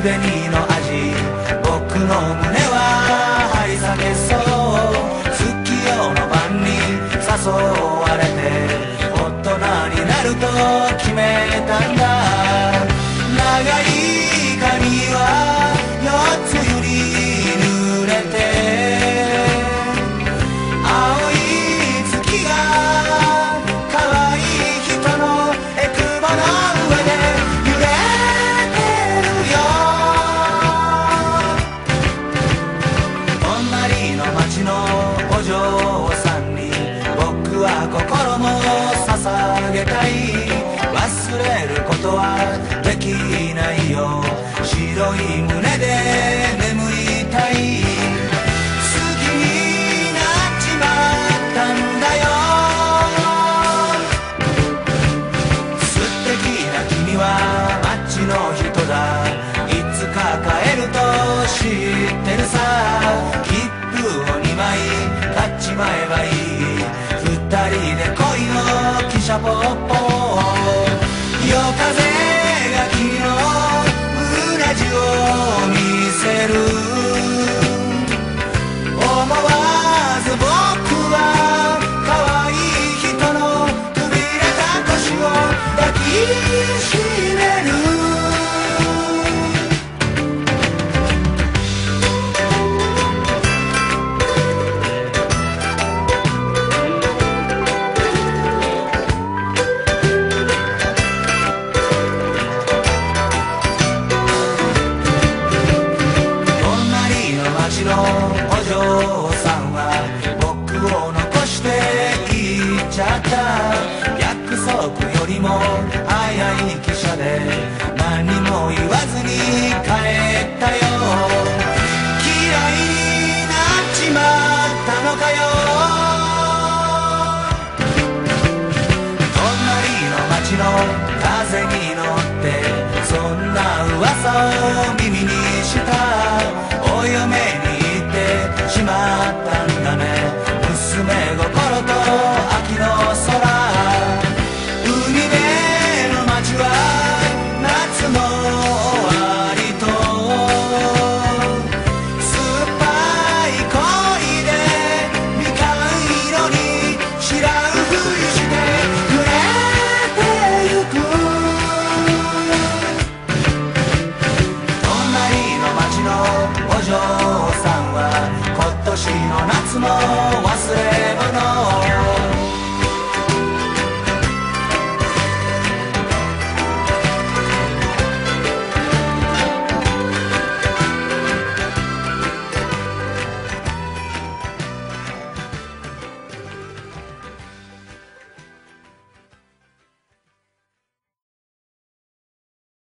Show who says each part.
Speaker 1: 紅の味僕の胸は張り裂けそう。月夜の晩に誘われて大人になると決め嬢さんに僕は心も捧げたい。忘れることは chop up oh, oh, oh. ちゃった約束よりも早い汽車で何も言わずに帰ったよ。嫌いになっちまったのかよ。隣の街の風に乗ってそんな噂を耳にした。small.